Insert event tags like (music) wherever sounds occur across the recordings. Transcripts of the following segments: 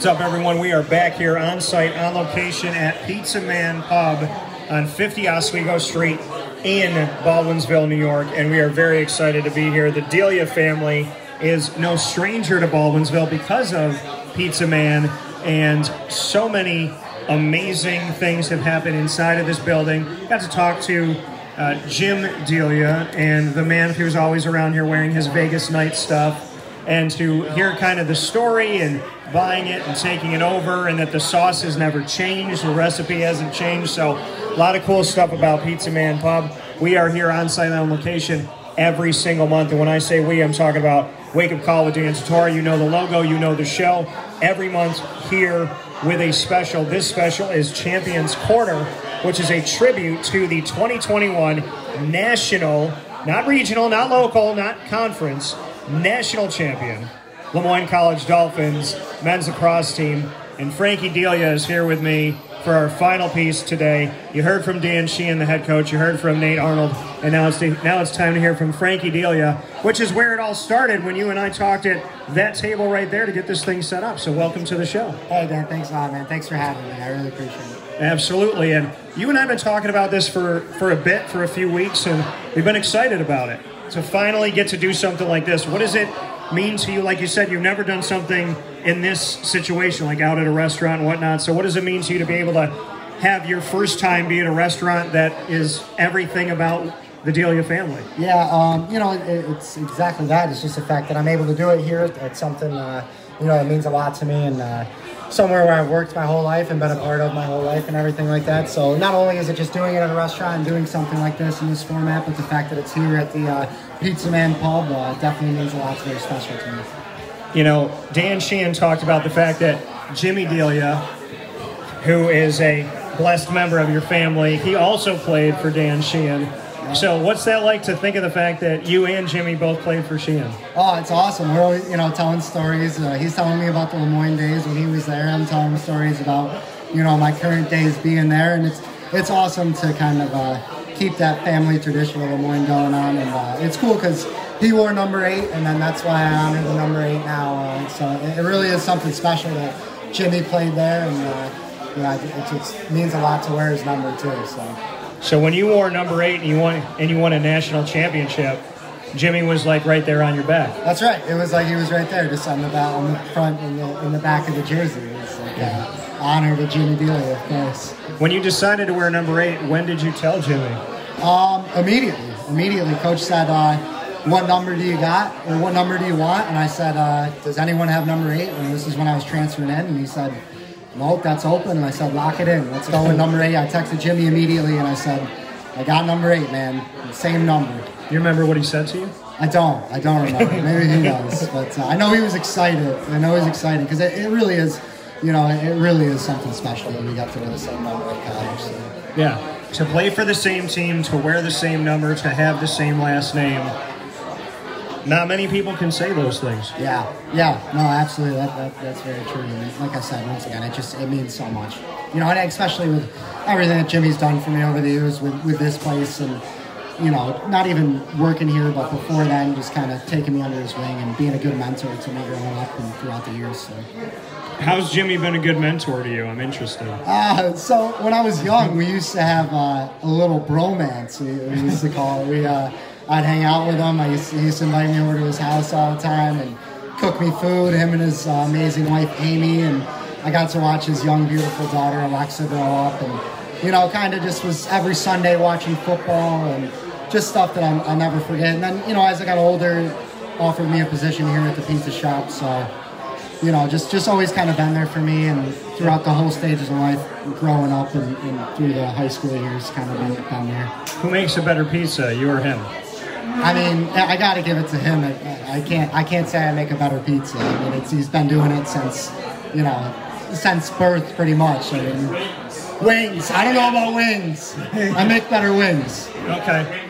What's up, everyone? We are back here on site, on location at Pizza Man Pub on 50 Oswego Street in Baldwinsville, New York, and we are very excited to be here. The Delia family is no stranger to Baldwinsville because of Pizza Man, and so many amazing things have happened inside of this building. Got to talk to uh, Jim Delia and the man who's always around here wearing his Vegas night stuff and to hear kind of the story and buying it and taking it over, and that the sauce has never changed, the recipe hasn't changed. So, a lot of cool stuff about Pizza Man Pub. We are here on site on location every single month, and when I say we, I'm talking about Wake Up with Dan Tortora. You know the logo, you know the show. Every month here with a special. This special is Champions Corner, which is a tribute to the 2021 national, not regional, not local, not conference, national champion, Lemoyne College Dolphins men's lacrosse team. And Frankie Delia is here with me for our final piece today. You heard from Dan Sheehan, the head coach. You heard from Nate Arnold, and now it's now it's time to hear from Frankie Delia, which is where it all started when you and I talked at that table right there to get this thing set up. So welcome to the show. Hey Dan, thanks a lot, man. Thanks for having me. I really appreciate it. Absolutely, and you and I have been talking about this for for a bit, for a few weeks, and we've been excited about it to finally get to do something like this. What does it mean to you? Like you said, you've never done something in this situation, like out at a restaurant and whatnot. So, what does it mean to you to be able to have your first time be at a restaurant that is everything about the Delia family? Yeah, um, you know, it, it's exactly that. It's just the fact that I'm able to do it here. It's something, uh, you know, it means a lot to me. And, uh, somewhere where I've worked my whole life and been a part of my whole life and everything like that. So not only is it just doing it at a restaurant and doing something like this in this format, but the fact that it's here at the uh, Pizza Man Pub uh, definitely means a lot. It's very special to me. You know, Dan Sheehan talked about the fact that Jimmy Delia, who is a blessed member of your family, he also played for Dan Sheehan so, what's that like to think of the fact that you and Jimmy both played for Sheehan? Oh, it's awesome. We're always, you know, telling stories. Uh, he's telling me about the Lemoyne days when he was there. I'm telling him stories about, you know, my current days being there, and it's it's awesome to kind of uh, keep that family tradition of Lemoyne going on, and uh, it's cool because he wore number eight, and then that's why I honor the number eight now. Uh, so it, really is something special that Jimmy played there, and uh, yeah, it just means a lot to wear his number too. So. So when you wore number eight and you won and you won a national championship, Jimmy was like right there on your back. That's right. It was like he was right there, just on the back, on the front, in the in the back of the jersey. It was like yeah. honor to Jimmy Delia, of course. When you decided to wear number eight, when did you tell Jimmy? Um, immediately. Immediately, coach said, uh, "What number do you got, or what number do you want?" And I said, uh, "Does anyone have number eight? And this is when I was transferring in, and he said nope, that's open. And I said, lock it in. Let's go with number eight. I texted Jimmy immediately and I said, I got number eight, man. Same number. You remember what he said to you? I don't. I don't remember. (laughs) Maybe he does. But uh, I know he was excited. I know he's excited because it, it, really is, you know, it really is something special that we got to wear the same number at college. So. Yeah. To play for the same team, to wear the same number, to have the same last name not many people can say those things. Yeah, yeah, no, absolutely. That, that, that's very true. And like I said, once again, it just it means so much. You know, and especially with everything that Jimmy's done for me over the years with, with this place and you know, not even working here, but before then, just kind of taking me under his wing and being a good mentor to me growing up and throughout the years. So. How's Jimmy been a good mentor to you? I'm interested. Uh, so when I was young, we used to have uh, a little bromance. We, we used to call it. We uh, I'd hang out with him. I used, he used to invite me over to his house all the time and cook me food. Him and his uh, amazing wife Amy, and I got to watch his young, beautiful daughter Alexa grow up, and you know, kind of just was every Sunday watching football and just stuff that i will never forget. And then you know, as I got older, offered me a position here at the pizza shop, so you know, just just always kind of been there for me, and throughout the whole stages of life, growing up and, and through the high school years, kind of been, been there. Who makes a better pizza, you or him? I mean, I got to give it to him. I can't. I can't say I make a better pizza. I mean, it's, he's been doing it since, you know, since birth, pretty much. I mean, wings. I don't know about wings. I make better wings. Okay.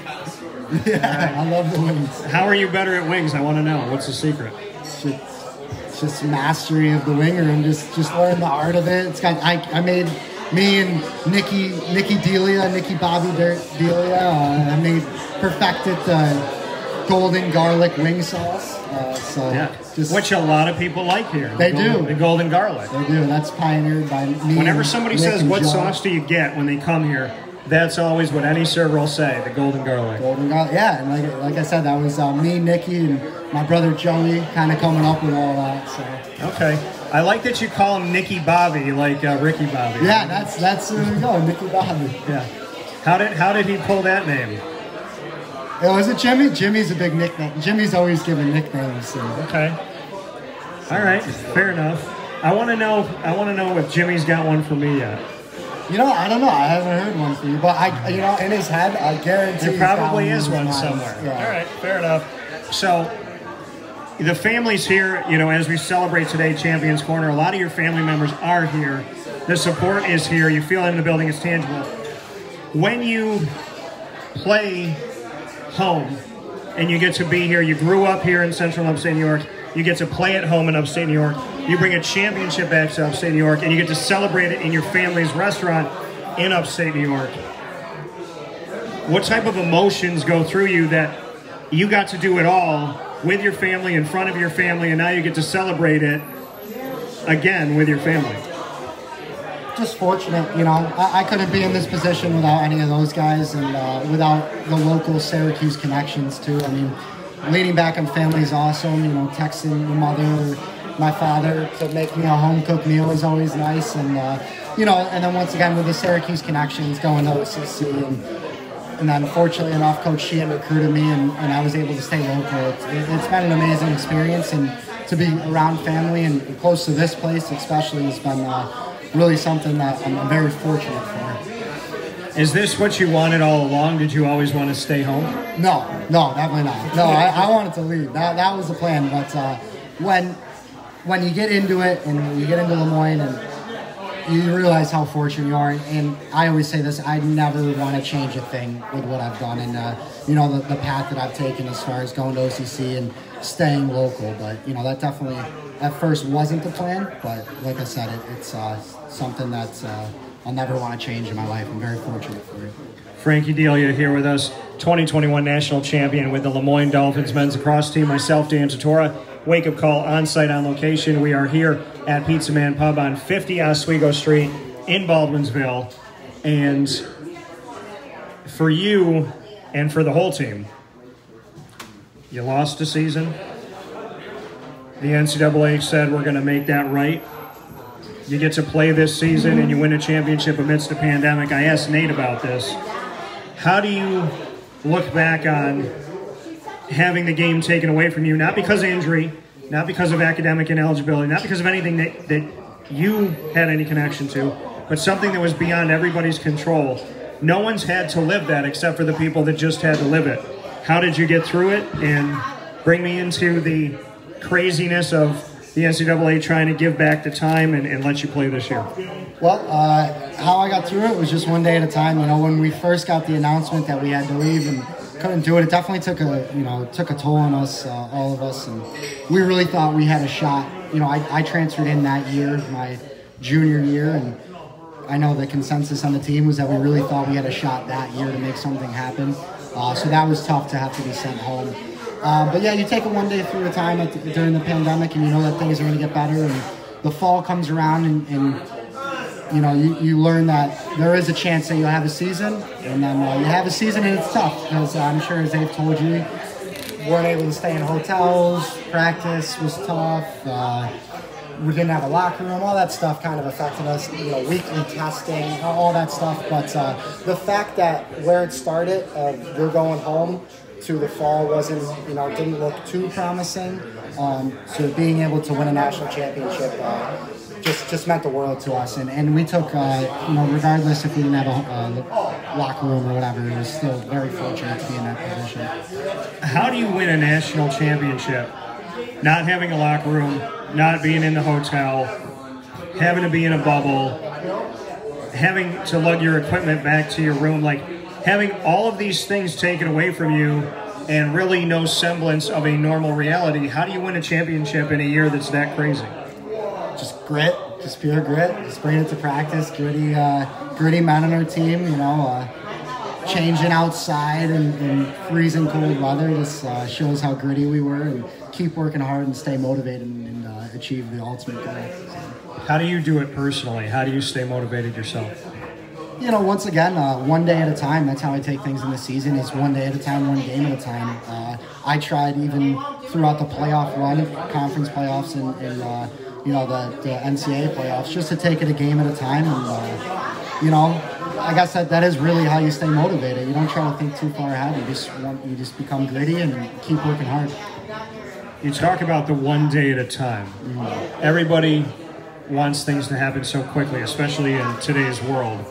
Yeah, I love the wings. How are you better at wings? I want to know. What's the secret? It's just, it's just mastery of the winger and just just learn the art of it. It's got. I, I made me and Nikki Nikki Delia, Nikki Bobby Delia, uh, I made perfected the golden garlic wing sauce. Uh, so Yeah. just Which a lot of people like here. the They golden- do. The golden garlic. they do. That's pioneered by me. Whenever somebody Nick says, What Joe. sauce do you get when they come here? That's always what any server will say the golden garlic. Golden garlic. Yeah, and like like I said, that was uh, me, Nikki, and my brother Joey, kind of coming up with all that. So Okay. I like that you call him Nicky Bobby, like uh, Ricky Bobby. yeah, that's that's there we go, Nikki Bobby. Yeah. How did how did he pull that name? It was it Jimmy. Jimmy's a big nickname. Jimmy's always given nicknames. So. Okay. All right. Fair enough. I want to know. I want to know if Jimmy's got one for me yet. You know, I don't know. I haven't heard one for you, but I, you know, in his head, I guarantee There probably is one mind. somewhere. Yeah. All right. Fair enough. So. The families here, you know, as we celebrate today, Champions Corner, a lot of your family members are here. The support is here. You feel it in the building, it's tangible. When you play home and you get to be here. You grew up here in central upstate New York. You get to play at home in upstate New York. You bring a championship back to upstate New York and you get to celebrate it in your family's restaurant in upstate New York. What type of emotions go through you that you got to do it all with your family, in front of your family, and now you get to celebrate it again with your family? just fortunate, you know. I, I couldn't be in this position without any of those guys and uh, without the local Syracuse connections too. I mean, leaning back on family is awesome. You know, texting your mother, my father to make me a home cooked meal is always nice, and uh, you know, and then once again with the Syracuse connections, going to OCC and. And then, fortunately enough, Coach Sheehan recruited me, and, and I was able to stay local. It's, it's been an amazing experience, and to be around family and close to this place, especially, has been uh, really something that I'm very fortunate for. Is this what you wanted all along? Did you always want to stay home? No, no, definitely not. No, I, I wanted to leave. That, that was the plan. But uh, when when you get into it and you get into Lemoyne and you realize how fortunate you are, and I always say this: I never want to change a thing with what I've done, and uh, you know the, the path that I've taken as far as going to OCC and staying local. But you know that definitely at first wasn't the plan, but like I said, it, it's uh, something that uh, I'll never want to change in my life. I'm very fortunate for it. Frankie Delia here with us, 2021 national champion with the Lemoyne Dolphins men's lacrosse team. Myself, Dan Tortora. Wake up call on site on location. We are here at Pizza Man Pub on 50 Oswego Street in Baldwinsville. And for you and for the whole team, you lost a season. The NCAA said we're going to make that right. You get to play this season and you win a championship amidst a pandemic. I asked Nate about this. How do you look back on having the game taken away from you, not because of injury, not because of academic ineligibility, not because of anything that, that you had any connection to, but something that was beyond everybody's control? No one's had to live that except for the people that just had to live it. How did you get through it and bring me into the craziness of the NCAA trying to give back the time and, and let you play this year? Well, uh, how I got through it was just one day at a time. You know, when we first got the announcement that we had to leave and couldn't do it, it definitely took a you know took a toll on us, uh, all of us, and we really thought we had a shot. You know, I, I transferred in that year, my junior year, and I know the consensus on the team was that we really thought we had a shot that year to make something happen. Uh, so that was tough to have to be sent home. Uh, but yeah, you take it one day through a time the, during the pandemic, and you know that things are going to get better. And the fall comes around, and, and you know you, you learn that there is a chance that you'll have a season, and then uh, you have a season, and it's tough because I'm sure as they've told you, weren't able to stay in hotels. Practice was tough. Uh, we didn't have a locker room. All that stuff kind of affected us. You know, weekly testing, all that stuff. But uh, the fact that where it started, of you're going home to the fall wasn't, you know, didn't look too promising. Um, so being able to win a national championship uh, just just meant the world to us. And, and we took, uh, you know, regardless if we didn't have a uh, locker room or whatever, it was still very fortunate to be in that position. How do you win a national championship? Not having a locker room, not being in the hotel, having to be in a bubble, having to lug your equipment back to your room, like having all of these things taken away from you and really no semblance of a normal reality. How do you win a championship in a year that's that crazy? Just grit, just pure grit. Just bring it to practice. Gritty, uh, gritty men on our team. You know, uh, changing outside and, and freezing cold weather just uh, shows how gritty we were and keep working hard and stay motivated and, and uh, achieve the ultimate goal. How do you do it personally? How do you stay motivated yourself? You know, once again, uh, one day at a time. That's how I take things in the season. Is one day at a time, one game at a time. Uh, I tried even throughout the playoff run, conference playoffs, and, and uh, you know the, the NCAA playoffs, just to take it a game at a time. And uh, you know, I guess that, that is really how you stay motivated. You don't try to think too far ahead. You just want you just become gritty and keep working hard. You talk about the one day at a time. Mm-hmm. Everybody wants things to happen so quickly, especially in today's world.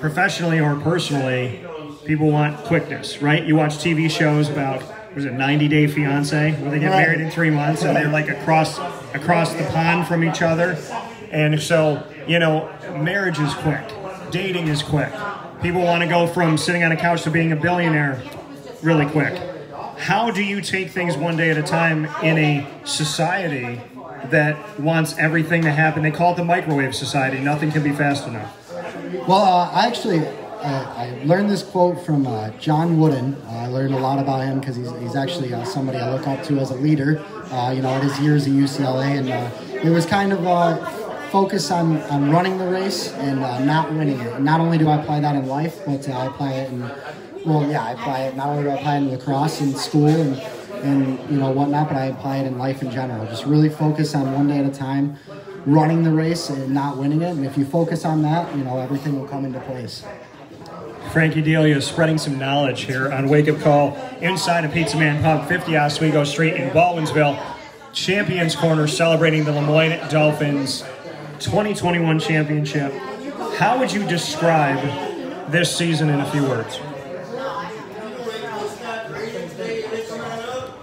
Professionally or personally, people want quickness, right? You watch TV shows about was it 90 Day Fiance where they get married in three months and they're like across across the pond from each other, and so you know marriage is quick, dating is quick. People want to go from sitting on a couch to being a billionaire really quick. How do you take things one day at a time in a society that wants everything to happen? They call it the microwave society. Nothing can be fast enough. Well, uh, I actually uh, I learned this quote from uh, John Wooden. Uh, I learned a lot about him because he's, he's actually uh, somebody I look up to as a leader. Uh, you know, at his years at UCLA, and it was kind of focus on, on running the race and not winning it. And not only do I apply that in life, but I apply it in well, yeah, I apply it. Not only do I apply it in lacrosse in school and and you know whatnot, but I apply it in life in general. Just really focus on one day at a time, running the race and not winning it. And if you focus on that, you know everything will come into place. Frankie Delia spreading some knowledge here on Wake Up Call inside a Pizza Man Pub, 50 Oswego Street in Baldwinsville. Champions Corner celebrating the Le Moyne Dolphins 2021 championship. How would you describe this season in a few words?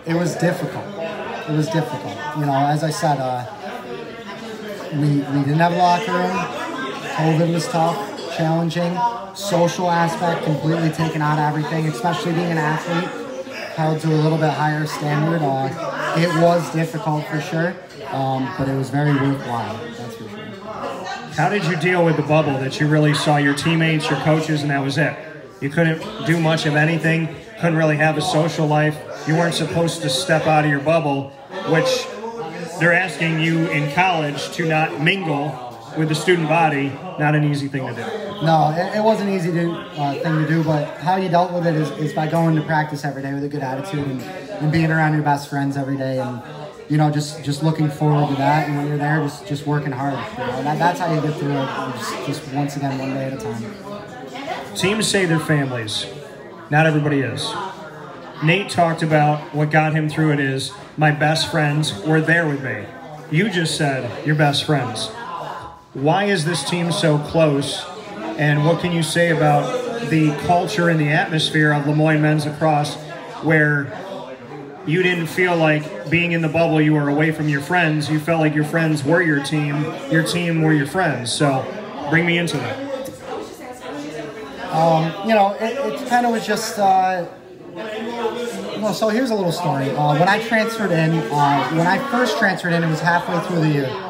it was difficult. It was difficult. You know, as I said, uh, we, we didn't have a locker room. COVID was tough, challenging. Social aspect completely taken out of everything, especially being an athlete, held to a little bit higher standard. Uh, it was difficult for sure, um, but it was very worthwhile. That's for sure. How did you deal with the bubble that you really saw your teammates, your coaches, and that was it? You couldn't do much of anything, couldn't really have a social life you weren't supposed to step out of your bubble, which they're asking you in college to not mingle with the student body. Not an easy thing to do. No, it, it wasn't easy to, uh, thing to do, but how you dealt with it is, is by going to practice every day with a good attitude and, and being around your best friends every day and you know, just just looking forward to that. And when you're there, just just working hard. You know, that, that's how you get through it. Just, just once again, one day at a time. Teams say they're families. Not everybody is. Nate talked about what got him through it is my best friends were there with me. You just said your best friends. Why is this team so close? And what can you say about the culture and the atmosphere of Le Moyne men's lacrosse where you didn't feel like being in the bubble you were away from your friends you felt like your friends were your team your team were your friends so bring me into that um, you know it, it kind of was just uh, well, so here's a little story. Uh, when I transferred in, uh, when I first transferred in, it was halfway through the year.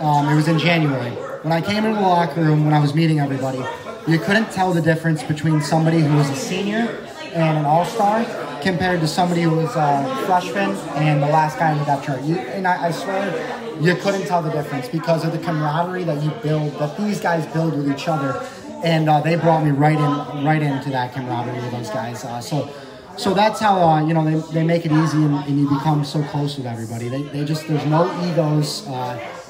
Um, it was in January. When I came into the locker room, when I was meeting everybody, you couldn't tell the difference between somebody who was a senior and an all-star compared to somebody who was a freshman and the last guy in the depth chart. You, and I, I swear, you couldn't tell the difference because of the camaraderie that you build, that these guys build with each other. And uh, they brought me right in, right into that camaraderie with those guys. Uh, so so that's how uh, you know they, they make it easy and, and, you become so close with everybody. They, they just there's no egos.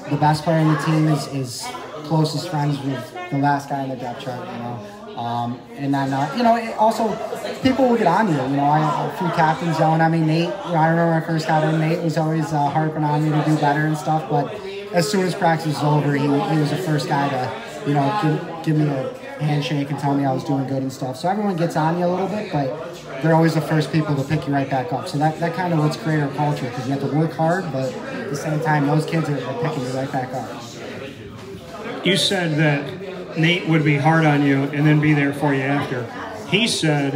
The best player in the team is, is closest friends with the last guy on the depth chart. You know, um, and then uh, you know also people will get on you. You know, I have a few captains yelling at me. Nate, you know, I remember when I first got in. Nate was always uh, harping on me to do better and stuff. But as soon as practice was over, he, he was the first guy to you know give, give me a handshake and tell me I was doing good and stuff. So everyone gets on you a little bit, but they're always the first people to pick you right back up. So that, that kind of what's created our culture because you have to work hard, but at the same time, those kids are, are picking you right back up. You said that Nate would be hard on you and then be there for you after. He said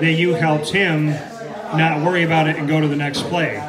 that you helped him not worry about it and go to the next play.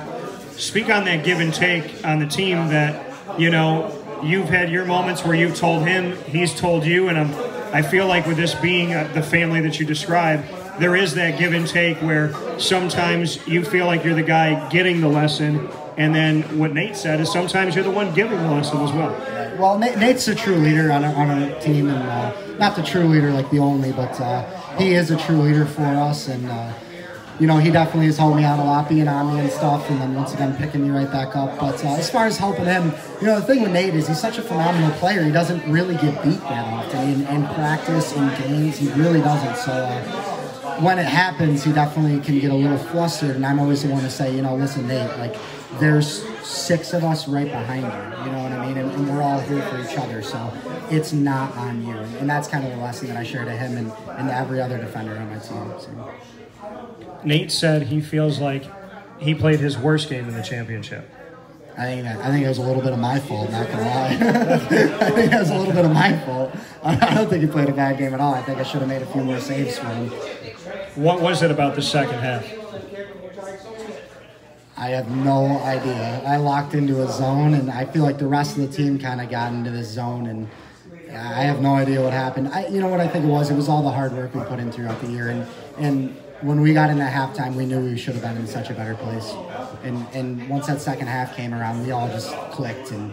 Speak on that give and take on the team that, you know, you've had your moments where you've told him, he's told you, and I'm, I feel like with this being uh, the family that you describe, there is that give and take where sometimes you feel like you're the guy getting the lesson, and then what Nate said is sometimes you're the one giving the lesson as well. Well, Nate's a true leader on our, on our team, and uh, not the true leader like the only, but uh, he is a true leader for us, and uh, you know he definitely has helped me out a lot, being on me and stuff, and then once again picking me right back up. But uh, as far as helping him, you know the thing with Nate is he's such a phenomenal player. He doesn't really get beat that often in, in practice, in games. He really doesn't. So uh, when it happens, he definitely can get a little flustered, and I'm always the one to say, you know, listen, Nate, like there's six of us right behind you. You know what I mean? And, and, we're all here for each other. So it's not on you. And that's kind of the lesson that I share to him and, and every other defender on my team. So. Nate said he feels like he played his worst game in the championship. I think that, I think it was a little bit of my fault. Not gonna lie, (laughs) I think it was a little bit of my fault. I don't think he played a bad game at all. I think I should have made a few more saves for him. What was it about the second half? I have no idea. I locked into a zone, and I feel like the rest of the team kind of got into this zone, and I have no idea what happened. I, you know what I think it was? It was all the hard work we put in throughout the year, and and when we got into halftime, we knew we should have been in such a better place. And and once that second half came around, we all just clicked and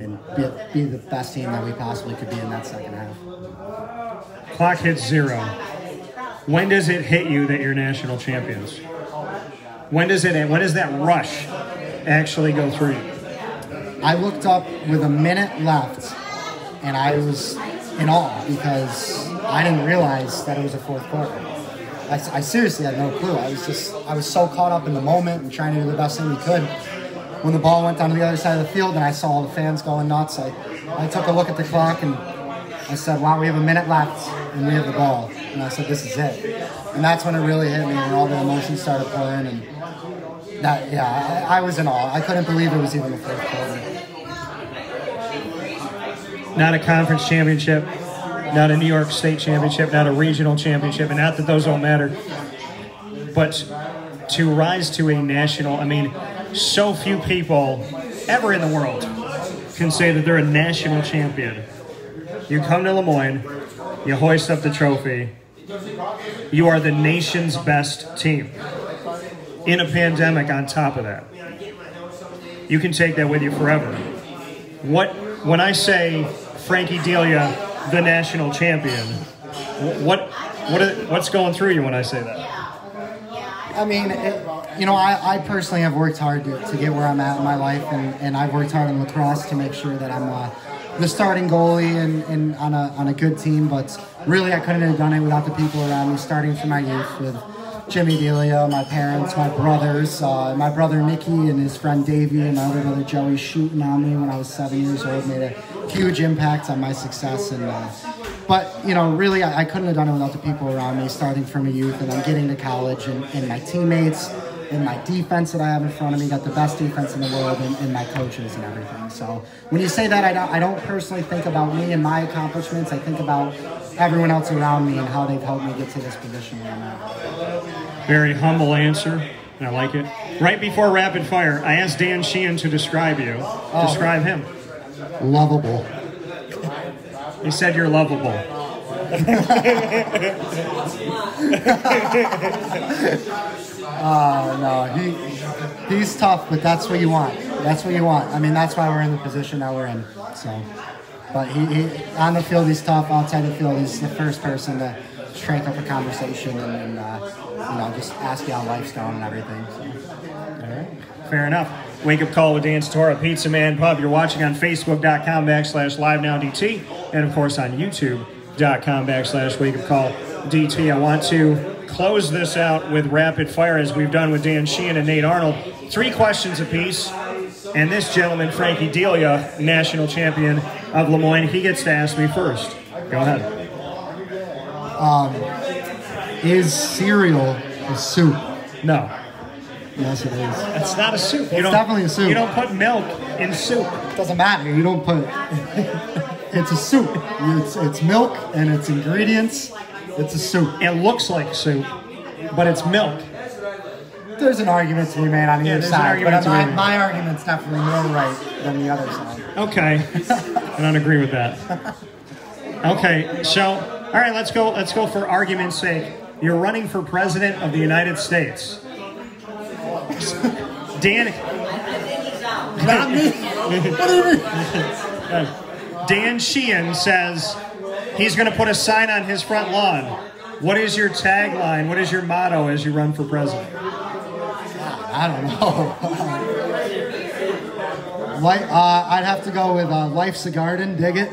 and be, be the best team that we possibly could be in that second half. Clock hits zero. When does it hit you that you're national champions? When does it? When does that rush actually go through you? I looked up with a minute left, and I was in awe because I didn't realize that it was a fourth quarter. I, I, seriously had no clue. I was just I was so caught up in the moment and trying to do the best thing we could. When the ball went down to the other side of the field and I saw all the fans going nuts, I, I took a look at the clock and I said, "Wow, we have a minute left and we have the ball." And I said, "This is it." And that's when it really hit me, and all the emotions started pouring and that yeah, I, I, was in awe. I couldn't believe it was even the first quarter. Not a conference championship, not a New York State championship, not a regional championship, and not that those don't matter, but to rise to a national. I mean, so few people ever in the world can say that they're a national champion. You come to Lemoyne, you hoist up the trophy. You are the nation's best team in a pandemic on top of that. You can take that with you forever. What when I say Frankie Delia, the national champion, what what what's going through you when I say that? I mean, it, you know, I, I personally have worked hard to, to get where I'm at in my life, and, and I've worked hard in lacrosse to make sure that I'm uh, the starting goalie and, and on a on a good team. But really, I couldn't have done it without the people around me, starting from my youth with Jimmy Delia, my parents, my brothers, uh, my brother Mickey and his friend Davey, and my other brother Joey shooting on me when I was seven years old made a huge impact on my success. And uh, but you know, really, I, I, couldn't have done it without the people around me, starting from a youth and then getting to college, and, and my teammates, and my defense that I have in front of me, got the best defense in the world, and, and my coaches and everything. So when you say that, I don't, I don't personally think about me and my accomplishments. I think about everyone else around me and how they've helped me get to this position where I'm at. Very humble answer. And I like it. Right before rapid fire, I asked Dan Sheehan to describe you. Oh. Describe him. Lovable. He said you're lovable. uh, (laughs) no, he he's tough, but that's what you want. That's what you want. I mean, that's why we're in the position that we're in. So. But he, he, on the field, he's tough. Outside the field, he's the first person to strike up a conversation and, and uh, you know just ask you how life's going and everything. So. All right, fair enough. Wake up call with Dan Tortora, Pizza Man Pub. You're watching on Facebook.com backslash Live Now DT, and of course on YouTube.com backslash Wake Up Call DT. I want to close this out with rapid fire as we've done with Dan Sheehan and Nate Arnold. Three questions apiece. And this gentleman, Frankie Delia, national champion of Lemoyne, he gets to ask me first. Go ahead. Um, is cereal a soup? No. Yes, it is. It's not a soup. You it's definitely a soup. You don't put milk in soup. It doesn't matter. You don't put. (laughs) it's a soup. It's it's milk and it's ingredients. It's a soup. It looks like soup, but it's milk there's an argument to be made on either side, but my, my argument's definitely more right than the other side. Okay, I don't agree with that. Okay, so all right, let's go. Let's go for argument's sake. You're running for president of the United States. Dan. Not me. what do you mean? Dan Sheehan says he's going to put a sign on his front lawn. What is your tagline? What is your motto as you run for president? I don't know. Like, uh, I'd have to go with uh, "Life's a Garden." Dig it.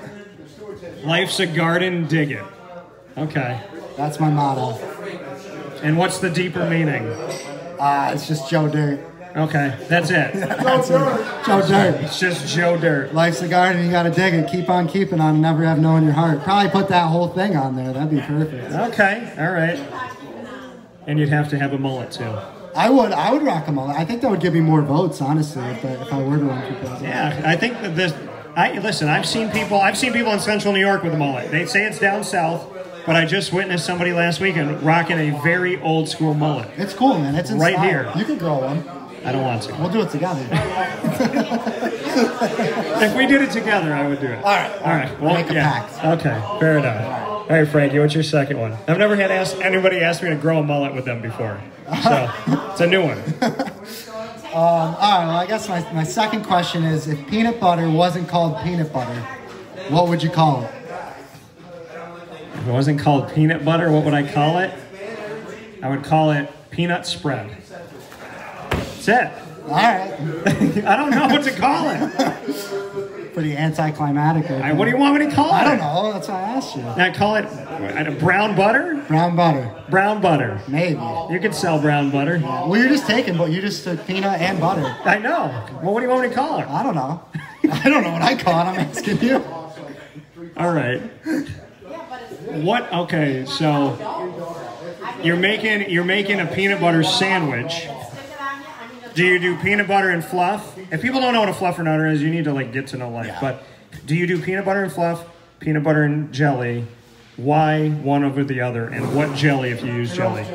Life's a garden, dig it. Okay. That's my motto. And what's the deeper meaning? Uh, it's just Joe Dirt. Okay, that's it. (laughs) That's it. Joe Dirt. It's just Joe Dirt. Life's a garden. You got to dig it. Keep on keeping on. Never have no in your heart. Probably put that whole thing on there. That'd be perfect. Okay, all right. And you'd have to have a mullet too. I would. I would rock them all. I think that would give me more votes, honestly, if I, if I were to run for president. Yeah, I think that this. I listen. I've seen people. I've seen people in Central New York with a mullet. They say it's down south, but I just witnessed somebody last weekend rocking a very old school mullet. It's cool, man. It's Right here. You can grow one. I don't want to. We'll do it together. (laughs) If we did it together, I would do it. All right. All right. Well, Make a yeah. pact. Okay. Fair enough. All right, Frankie. What's your second one? I've never had ask, anybody ask me to grow a mullet with them before, so it's a new one. Um, all right. Well, I guess my, my second question is: If peanut butter wasn't called peanut butter, what would you call it? If it wasn't called peanut butter, what would I call it? I would call it peanut spread. That's it. All right. (laughs) I don't know what to call it. (laughs) Pretty anticlimactic. I, what do you want me to call it? I don't know. That's why I asked you. I call it uh, brown butter. Brown butter, Brown butter. maybe. You could sell brown butter. Well, you're just taking, but you just took peanut and butter. I know. Well, what do you want me to call it? I don't know. (laughs) I don't know what I call it. I'm asking you. All right. What? Okay, so you're making you're making a peanut butter sandwich. Do you do peanut butter and fluff? If people don't know what a fluffernutter is, you need to like get to know life. Yeah. But do you do peanut butter and fluff, peanut butter and jelly? Why one over the other, and what jelly if you use jelly?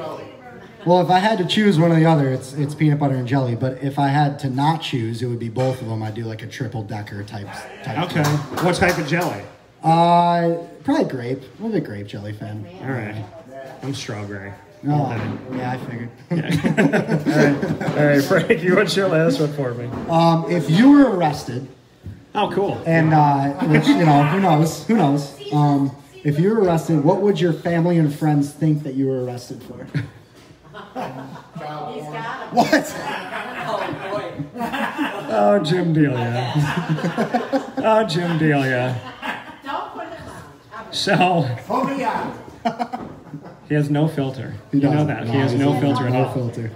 Well, if I had to choose one or the other, it's it's peanut butter and jelly. But if I had to not choose, it would be both of them. I'd do like a triple decker type. type Okay. What type of jelly? Uh, probably grape. I'm a big grape jelly fan. All right. I'm strawberry. Oh, yeah, I figured. (laughs) All right, Frankie, what's your last one for me? Um, if you were arrested, Oh, cool. and uh, which you know, who knows? Who knows? Um, if you were arrested, what would your family and friends think that you were arrested for? (laughs) what? Oh, Jim Delia. oh, Jim Delia. Don't put it on. So (laughs) he has no filter. you know that he has no filter at no all. filter.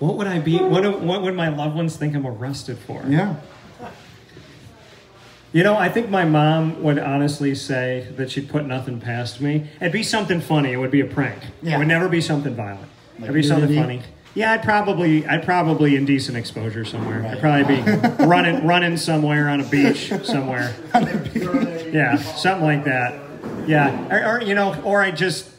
What would I be? What, what would my loved ones think I'm arrested for? Yeah. You know, I think my mom would honestly say that she'd put nothing past me. It'd be something funny. It would be a prank. Yeah. It would never be something violent. Like It'd be something funny. Yeah, I'd probably, I'd probably indecent exposure somewhere. I'd probably be (laughs) running, running somewhere on a beach somewhere. (laughs) yeah, something like that. Yeah, or, or you know, or I just,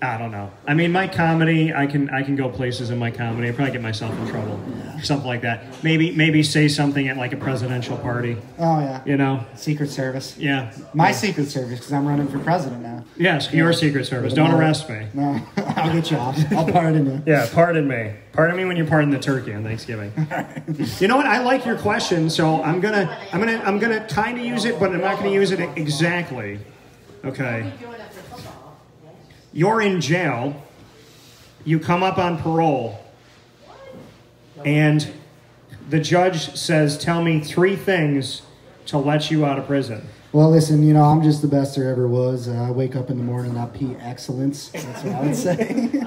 I don't know. I mean, my comedy, I can, I can go places in my comedy. I probably get myself in trouble, something like that. Maybe, maybe say something at like a presidential party. Oh yeah. You know, Secret Service. yeah. My Secret Service, because I'm running for president now. Yes, your Secret Service. Don't arrest me. No, (laughs) I'll get you off. I'll pardon you. Yeah, pardon me. Pardon me when you pardon the turkey on Thanksgiving. (laughs) you know what? I like your question, so I'm gonna, I'm gonna, I'm gonna kind of use it, but I'm not gonna use it exactly. Okay. You're in jail. You come up on parole, and the judge says, "Tell me three things to let you out of prison." Well, listen, you know, I'm just the best there ever was. Uh, I wake up in the morning, I pee excellence. That's what I would say.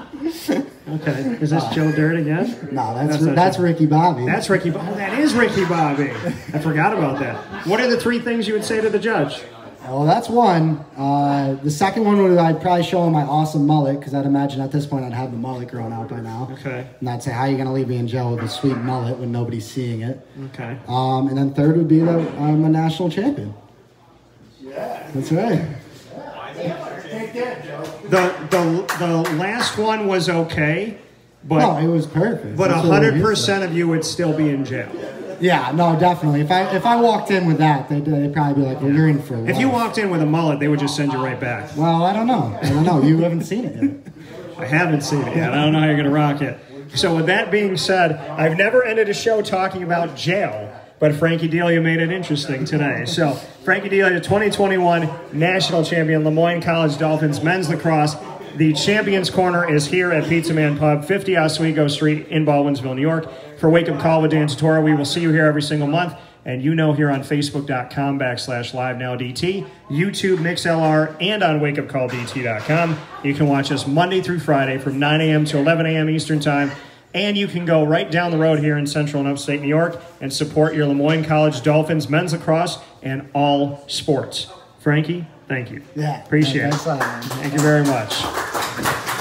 (laughs) Okay. Is this Joe Dirt again? no, that's That's that's. Ricky Bobby. That's Ricky. Bo- Oh, that is Ricky Bobby. I forgot about that. What are the three things you would say to the judge? Well, that's one. Uh, the second one would I'd probably show him my awesome mullet because I'd imagine at this point I'd have the mullet grown out by now. Okay. And I'd say, how are you gonna leave me in jail with a sweet mullet when nobody's seeing it? Okay. Um, and then third would be that I'm a national champion. Yeah. That's right. The the the last one was okay, No, but it was perfect. but That's hundred percent of you would still be in jail. Yeah, no, definitely. If I if I walked in with that, they'd, they'd probably be like, well, "You're in for." If you walked in with a mullet, they would just send you right back. well, I don't know. I don't know. You haven't seen it yet. I haven't seen it yet. I don't know how you're going to rock it. So, with that being said, I've never ended a show talking about jail, but Frankie Delia made it interesting today. So, Frankie Delia, 2021 national champion, Lemoyne College Dolphins men's lacrosse. The Champions Corner is here at Pizza Man Pub, 50 Oswego Street in Baldwinsville, New York. For Wake Up Call with Dan Tortora, we will see you here every single month. And you know here on Facebook.com backslash Live Now DT, YouTube, MixLR, and on WakeUpCallDT.com. You can watch us Monday through Friday from 9 a.m. to 11 a.m. Eastern Time. And you can go right down the road here in Central and Upstate New York and support your Lemoyne College Dolphins men's lacrosse and all sports. Frankie, Thank you. Yeah. Appreciate nice, it. Nice Thank you very much.